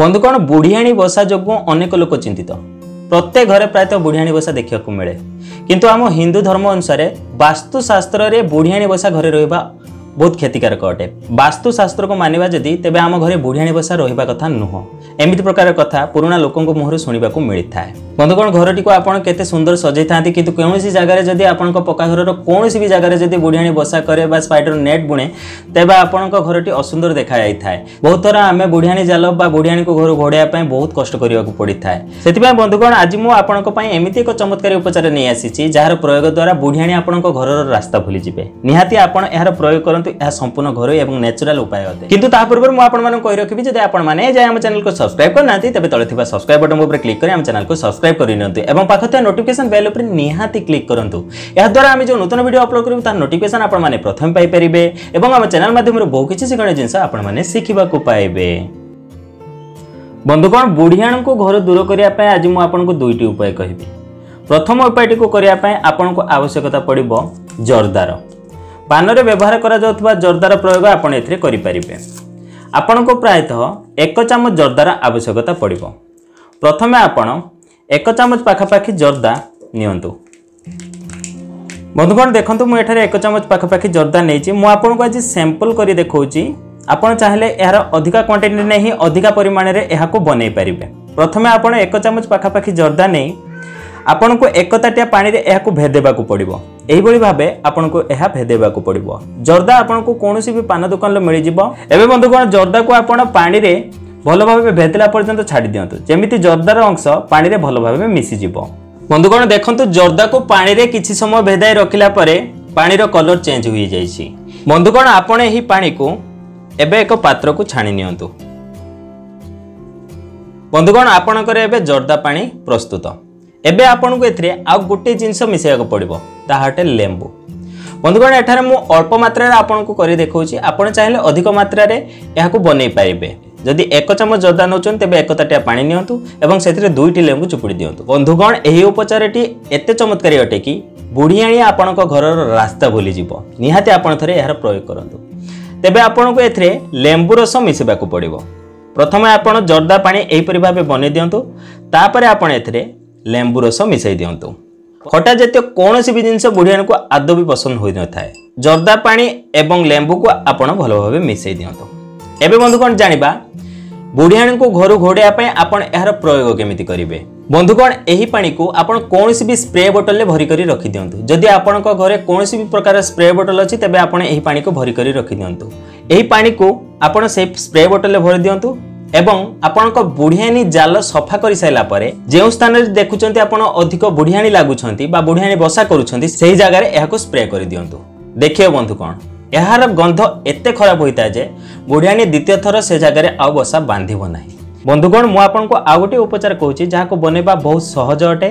ବନ୍ଧୁକଣ ବୁଢ଼ିଆଣୀ ବସା ଯୋଗୁଁ ଅନେକ ଲୋକ ଚିନ୍ତିତ ପ୍ରତ୍ୟେକ ଘରେ ପ୍ରାୟତଃ ବୁଢ଼ିଆଣୀ ବସା ଦେଖିବାକୁ ମିଳେ କିନ୍ତୁ ଆମ ହିନ୍ଦୁ ଧର୍ମ ଅନୁସାରେ ବାସ୍ତୁଶାସ୍ତ୍ରରେ ବୁଢ଼ିଆଣୀ ବସା ଘରେ ରହିବା ବହୁତ କ୍ଷତିକାରକ ଅଟେ ବାସ୍ତୁଶାସ୍ତ୍ରକୁ ମାନିବା ଯଦି ତେବେ ଆମ ଘରେ ବୁଢ଼ିଆଣୀ ବସା ରହିବା କଥା ନୁହଁ ଏମିତି ପ୍ରକାର କଥା ପୁରୁଣା ଲୋକଙ୍କ ମୁହଁରୁ ଶୁଣିବାକୁ ମିଳିଥାଏ ବନ୍ଧୁଗଣ ଘରଟିକୁ ଆପଣ କେତେ ସୁନ୍ଦର ସଜେଇଥାନ୍ତି କିନ୍ତୁ କୌଣସି ଜାଗାରେ ଯଦି ଆପଣଙ୍କ ପକ୍କା ଘରର କୌଣସି ବି ଜାଗାରେ ଯଦି ବୁଢ଼ିଆଣୀ ବସା କରେ ବା ସ୍ପାଇଡର ନେଟ୍ ବୁଣେ ତେବେ ଆପଣଙ୍କ ଘରଟି ଅସୁନ୍ଦର ଦେଖାଯାଇଥାଏ ବହୁତ ଥର ଆମେ ବୁଢ଼ିଆଣୀ ଜାଲ ବା ବୁଢ଼ିଆଣୀକୁ ଘରୁ ଘୋଡ଼ାଇବା ପାଇଁ ବହୁତ କଷ୍ଟ କରିବାକୁ ପଡ଼ିଥାଏ ସେଥିପାଇଁ ବନ୍ଧୁଗଣ ଆଜି ମୁଁ ଆପଣଙ୍କ ପାଇଁ ଏମିତି ଏକ ଚମତ୍କାରୀ ଉପଚାର ନେଇ ଆସିଛି ଯାହାର ପ୍ରୟୋଗ ଦ୍ୱାରା ବୁଢ଼ିଆଣୀ ଆପଣଙ୍କ ଘରର ରାସ୍ତା ଭୁଲିଯିବେ ନିହାତି ଆପଣ ଏହାର ପ୍ରୟୋଗ କରନ୍ତୁ ଏହା ସମ୍ପୂର୍ଣ୍ଣ ଘରୋଇ ଏବଂ ନ୍ୟାଚୁରାଲ ଉପାୟ ଅଟେ କିନ୍ତୁ ତାହା ପୂର୍ବରୁ ମୁଁ ଆପଣମାନଙ୍କୁ କହି ରଖିବି ଯଦି ଆପଣମାନେ ଯାଇ ଆମ ଚ୍ୟାନେଲକୁ সবসক্রাইব করুনাহান্তি তেবে তলে থিবা সবসক্রাইব বটন উপরে ক্লিক করে আমার চ্যানেলকে সবসক্রাইব করে নিয়ন্তু এবং পাখে থাকা নোটিফিকেশন বেল উপরে নিহাতি ক্লিক করন্তু এহাদ্বারা আমি যে নতুন ভিডিও অপলোড করিবু তার নোটিফিকেশন আপনার প্রথমে পাইপারে এবং আমার চ্যানেল মাধ্যমে বহু কিছু শিক্ষণীয় জিনিস আপনার শিখিবা পাইবে বন্ধুগণ বুঢ়িয়াণু ঘর দূর করা আজ মু আপনার দুইটি উপায় কহবি প্রথম উপায়টি করা আপনার আবশ্যকতা পড়ব জর্দার পানরে ব্যবহার করা যাওয়া জর্দার প্রয়োগ আপনার এতে করে ଆପଣଙ୍କୁ ପ୍ରାୟତଃ ଏକ ଚାମଚ ଜର୍ଦ୍ଦାର ଆବଶ୍ୟକତା ପଡ଼ିବ ପ୍ରଥମେ ଆପଣ ଏକ ଚାମଚ ପାଖାପାଖି ଜର୍ଦ୍ଦା ନିଅନ୍ତୁ ବନ୍ଧୁଗଣ ଦେଖନ୍ତୁ ମୁଁ ଏଠାରେ ଏକ ଚାମଚ ପାଖାପାଖି ଜର୍ଦ୍ଦା ନେଇଛି ମୁଁ ଆପଣଙ୍କୁ ଆଜି ସାମ୍ପଲ୍ କରି ଦେଖାଉଛି ଆପଣ ଚାହିଁଲେ ଏହାର ଅଧିକା କ୍ୱାଣ୍ଟିଟିରେ ନେଇ ହିଁ ଅଧିକା ପରିମାଣରେ ଏହାକୁ ବନେଇ ପାରିବେ ପ୍ରଥମେ ଆପଣ ଏକ ଚାମଚ ପାଖାପାଖି ଜର୍ଦ୍ଦା ନେଇ ଆପଣଙ୍କୁ ଏକ ତାଟିଆ ପାଣିରେ ଏହାକୁ ଭେଦେବାକୁ ପଡ଼ିବ এইভাবে ভাবে আপনার এহা ভেদাইবা পড়ব জর্দা আপনার কৌশি বি পান দোকান মিলিযোগ এবে বন্ধুগণ জর্দা কু আপনার পাড়ে ভালোভাবে ভেদিলা পর্যন্ত ছাড়ি দিও যেমি জর্দার অংশ পাড়ে ভালোভাবে মিশিযোগ বন্ধুগণ দেখুন জর্দা কু পাড়ে কিছু সময় ভেদাই রখিলা পরে পাড়ির কলর চেঞ্জ হয়ে যাই বন্ধুগণ আপনার এই পাকু এবে এক পাত্রক ছাড়ি নিয়ন্তু বন্ধুগণ আপনার এবে জর্দা পাড়ি প্রস্তুত এবে আপনার এতে আউ গোটি জিনিস মিশাইব পড়ব ତାହାଟେ ଲେମ୍ବୁ বন্ধুগণ এখানে মু অল্প মাত্রার আপনার করে দেখছি আপনার চাইলে অধিক মাত্রার এখন বনাই পারে যদি এক চামচ জর্দা নেছেন তবে এক তাটিয়া পা নিহতু এবং সেটি দুইটি লেম্বু চুপুড়ি দিও বন্ধুগণ এই উপচারটি এত চমৎকারী অটে কি বুড়িয়াণী আপনার ঘরর রাস্তা ভুলিযোগ নিহতি আপনার থাকে এর প্রয়োগ করতু তবে আপনার এতে লেম্বু রস মিশবাক পড়ব প্রথমে আপনার জর্দা পা এইপরি ভাবে বনাই দিও তাপরে আপনার এতে লেম্বু রস মিশাই দিও ଖଟା ଜାତୀୟ କୌଣସି ବି ଜିନିଷ ବୁଢ଼ିଆଣକୁ ଆଦୌ ବି ପସନ୍ଦ ହୋଇନଥାଏ ଜର୍ଦା ପାଣି ଏବଂ ଲେମ୍ବୁକୁ ଆପଣ ଭଲ ଭାବେ ମିଶାଇ ଦିଅନ୍ତୁ ଏବେ ବନ୍ଧୁ କ'ଣ ଜାଣିବା ବୁଢ଼ିଆଣୀଙ୍କୁ ଘରୁ ଘୋଡ଼ାଇବା ପାଇଁ ଆପଣ ଏହାର ପ୍ରୟୋଗ କେମିତି କରିବେ ବନ୍ଧୁଗଣ ଏହି ପାଣିକୁ ଆପଣ କୌଣସି ବି ସ୍ପ୍ରେ ବୋଟଲରେ ଭରି କରି ରଖିଦିଅନ୍ତୁ ଯଦି ଆପଣଙ୍କ ଘରେ କୌଣସି ବି ପ୍ରକାର ସ୍ପ୍ରେ ବୋଟଲ ଅଛି ତେବେ ଆପଣ ଏହି ପାଣିକୁ ଭରି କରି ରଖିଦିଅନ୍ତୁ ଏହି ପାଣିକୁ ଆପଣ ସେ ସ୍ପ୍ରେ ବୋଟଲରେ ଭରି ଦିଅନ୍ତୁ এবং আপনার বুড়িয়াণী জাল সফা করে সারা পরে যে স্থানের দেখুম আপনার অধিক বুড়িয়াণী লাগুচার বা বুড়িয়াণী বসা করছেন সেই জায়গায় এখন স্প্রে করে দিও দেখবে বন্ধু কণ ଏହାର ଗନ୍ଧ ଏତେ ଖରାପ ହୋଇଥାଏ ଯେ ବୁଢ଼ିଆଣୀ ଦ୍ୱିତୀୟ ଥର ସେ ଜାଗାରେ ଆଉ ବସା ବାନ୍ଧିବ ନାହିଁ ବନ୍ଧୁଗଣ ମୁଁ ଆପଣଙ୍କୁ ଆଉ ଗୋଟିଏ ଉପଚାର କହୁଛି ଯାହାକୁ ବନେଇବା ବହୁତ ସହଜ ଅଟେ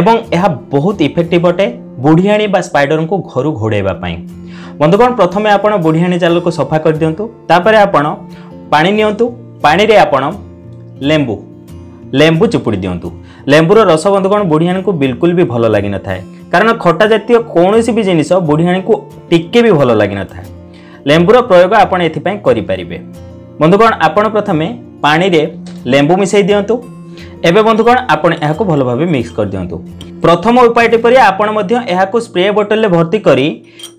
ଏବଂ ଏହା ବହୁତ ଇଫେକ୍ଟିଭ୍ ଅଟେ ବୁଢ଼ିଆଣୀ ବା ସ୍ପାଇଡରଙ୍କୁ ଘରୁ ଘୋଡ଼େଇବା ପାଇଁ ବନ୍ଧୁଗଣ ପ୍ରଥମେ ଆପଣ ବୁଢ଼ିଆଣୀ ଜାଲକୁ ସଫା କରିଦିଅନ୍ତୁ ତାପରେ ଆପଣ ପାଣି ନିଅନ୍ତୁ ପାଣିରେ ଆପଣ ଲେମ୍ବୁ ଲେମ୍ବୁ ଚିପୁଡ଼ି ଦିଅନ୍ତୁ ଲେମ୍ବୁର ରସ ବନ୍ଧୁ କ'ଣ ବୁଢ଼ିଆଣୀକୁ ବିଲକୁଲ ବି ଭଲ ଲାଗିନଥାଏ କାରଣ ଖଟା ଜାତୀୟ କୌଣସି ବି ଜିନିଷ ବୁଢ଼ିଆଣୀକୁ ଟିକେ ବି ଭଲ ଲାଗିନଥାଏ ଲେମ୍ବୁର ପ୍ରୟୋଗ ଆପଣ ଏଥିପାଇଁ କରିପାରିବେ ବନ୍ଧୁଗଣ ଆପଣ ପ୍ରଥମେ ପାଣିରେ ଲେମ୍ବୁ ମିଶାଇ ଦିଅନ୍ତୁ এবে বন্ধুগণ আপন এখন ভালোভাবে মিক্স করে দিও প্রথম উপায়টি পরি আপনার স্প্রে বোটলে ভর্তি করে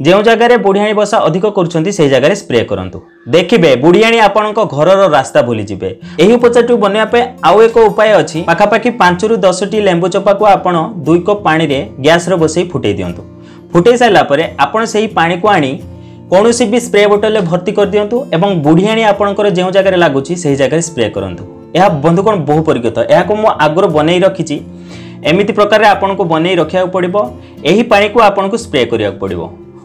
যে জায়গায় বুড়িয়াণী বসা অধিক করছেন সেই জায়গায় স্প্রে করতু দেখবে বুড়িয়াণী আপনার ঘরর রাস্তা ভুলিযে এই উপচারটি বনাইয়া আউ এক উপায় অছি পাখাপাখি পাঁচরু দশটি লেম্বু চপাকু আপনার দুই কপ পাণিরে গ্যাসর বসাই ফুটাই দিও ফুটাই সারা পরে আপনার সেই পাণিক আনি কৌশি বি স্প্রে বোটলে ভর্তি করে দিও এবং বুড়িয়াণী আপনার যে জায়গায় লাগুচি সেই জায়গায় স্প্রে করতু ଏହା ବନ୍ଧୁଗଣ ବହୁ ପରିଗତ ଏହାକୁ ମୁଁ ଆଗରୁ ବନେଇ ରଖିଛି ଏମିତି ପ୍ରକାରରେ ଆପଣଙ୍କୁ ବନେଇ ରଖିବାକୁ ପଡ଼ିବ ଏହି ପାଣିକୁ ଆପଣଙ୍କୁ ସ୍ପ୍ରେ କରିବାକୁ ପଡ଼ିବ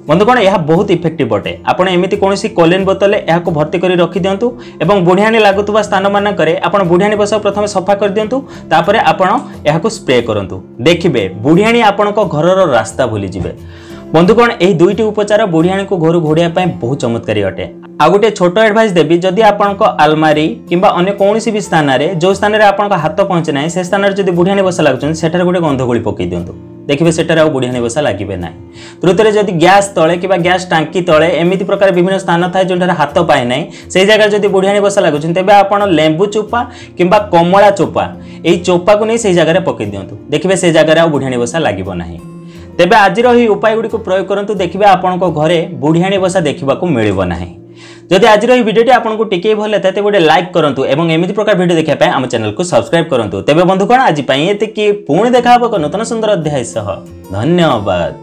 ବନ୍ଧୁକଣ ଏହା ବହୁତ ଇଫେକ୍ଟିଭ୍ ଅଟେ ଆପଣ ଏମିତି କୌଣସି କଲିନ୍ ବୋତଲରେ ଏହାକୁ ଭର୍ତ୍ତି କରି ରଖିଦିଅନ୍ତୁ ଏବଂ ବୁଢ଼ିଆଣୀ ଲାଗୁଥିବା ସ୍ଥାନମାନଙ୍କରେ ଆପଣ ବୁଢ଼ିଆଣୀ ବସା ପ୍ରଥମେ ସଫା କରିଦିଅନ୍ତୁ ତାପରେ ଆପଣ ଏହାକୁ ସ୍ପ୍ରେ କରନ୍ତୁ ଦେଖିବେ ବୁଢ଼ିଆଣୀ ଆପଣଙ୍କ ଘରର ରାସ୍ତା ଭୁଲିଯିବେ বন্ধুগণ এই দুইটি উপচার বুড়িয়াণীকে ঘর ঘোড়া বহু চমৎকারী অটে ଆଉ ଗୋଟେ ଛୋଟ ଆଡ଼ଭାଇସ୍ ଦେବି ଯଦି ଆପଣଙ୍କ ଆଲମାରୀ କିମ୍ବା ଅନ୍ୟ କୌଣସି ବି ସ୍ଥାନରେ ଯେଉଁ ସ୍ଥାନରେ ଆପଣଙ୍କ ହାତ ପହଞ୍ଚି ନାହିଁ ସେ ସ୍ଥାନରେ ଯଦି ବୁଢ଼ିଆଣୀ ବସା ଲାଗୁଛନ୍ତି ସେଠାରେ ଗୋଟେ ଗନ୍ଧଗୋଳି ପକାଇ ଦିଅନ୍ତୁ ଦେଖିବେ ସେଠାରେ ଆଉ ବୁଢ଼ିଆଣୀ ବସା ଲାଗିବେ ନାହିଁ ତୃତୀୟରେ ଯଦି ଗ୍ୟାସ୍ ତଳେ କିମ୍ବା ଗ୍ୟାସ୍ ଟାଙ୍କି ତଳେ ଏମିତି ପ୍ରକାର ବିଭିନ୍ନ ସ୍ଥାନ ଥାଏ ଯେଉଁଠାରେ ହାତ ପାଏ ନାହିଁ ସେଇ ଜାଗାରେ ଯଦି ବୁଢ଼ିଆଣୀ ବସା ଲାଗୁଛନ୍ତି ତେବେ ଆପଣ ଲେମ୍ବୁ ଚୋପା କିମ୍ବା କମଳା ଚୋପା ଏଇ ଚୋପାକୁ ନେଇ ସେଇ ଜାଗାରେ ପକାଇ ଦିଅନ୍ତୁ ଦେଖିବେ ସେ ଜାଗାରେ ଆଉ ବୁଢ଼ିଆଣୀ ବସା ଲାଗିବ ନାହିଁ ତେବେ ଆଜିର ଏହି ଉପାୟଗୁଡ଼ିକୁ ପ୍ରୟୋଗ କରନ୍ତୁ ଦେଖିବେ ଆପଣଙ୍କ ଘରେ ବୁଢ଼ିଆଣୀ ବସା ଦେଖିବାକୁ ମିଳିବ ନାହିଁ ଯଦି ଆଜିର ଏହି ଭିଡ଼ିଓଟି ଆପଣଙ୍କୁ ଟିକେ ଭଲ ଲାଗିଥାଏ ତେବେ ଗୋଟେ ଲାଇକ୍ କରନ୍ତୁ ଏବଂ ଏମିତି ପ୍ରକାର ଭିଡ଼ିଓ ଦେଖିବା ପାଇଁ ଆମ ଚ୍ୟାନେଲକୁ ସବସ୍କ୍ରାଇବ୍ କରନ୍ତୁ ତେବେ ବନ୍ଧୁ କ'ଣ ଆଜି ପାଇଁ ଏତିକି ପୁଣି ଦେଖା ହେବ ଏକ ନୂତନ ସୁନ୍ଦର ଅଧ୍ୟାୟ ସହ ଧନ୍ୟବାଦ